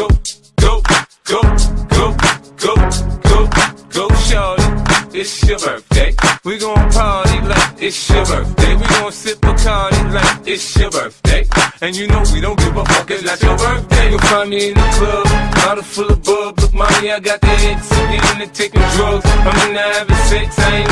go, go, go, go, go, go, go, shorty. It's your birthday. We gon' party like it's your birthday. We gon' sip Bacardi like it's your birthday. And you know we don't give a fuck, it's not your birthday. You'll find me in the club, bottle full of bub. Look, mommy, I got the X, I'm into taking drugs. I'm into having sex, I ain't